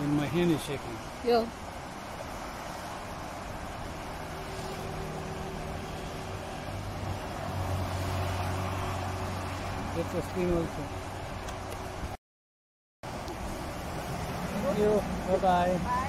And my hand is shaking. Yo. That's a screen also. Thank you. Bye bye.